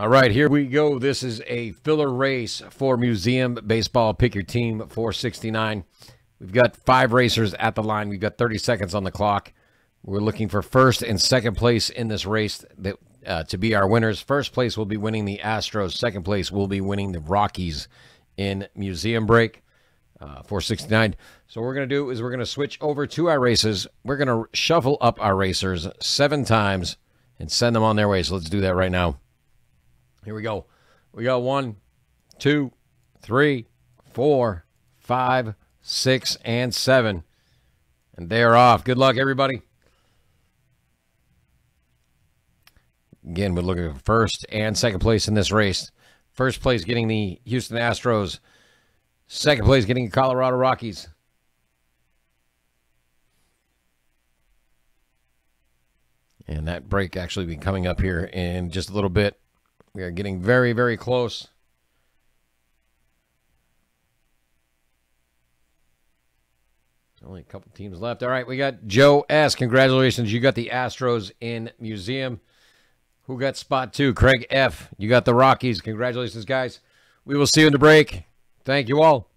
All right, here we go. This is a filler race for Museum Baseball. Pick your team 469. We've got five racers at the line. We've got 30 seconds on the clock. We're looking for first and second place in this race that uh, to be our winners. First place will be winning the Astros. Second place will be winning the Rockies in Museum Break. Uh, 469. So what we're going to do is we're going to switch over to our races. We're going to shuffle up our racers seven times and send them on their way. So let's do that right now. Here we go. We got one, two, three, four, five, six, and seven. And they are off. Good luck, everybody. Again, we're looking for first and second place in this race. First place getting the Houston Astros. Second place getting the Colorado Rockies. And that break actually be coming up here in just a little bit. We are getting very, very close. Only a couple teams left. All right, we got Joe S. Congratulations. You got the Astros in museum. Who got spot two? Craig F. You got the Rockies. Congratulations, guys. We will see you in the break. Thank you all.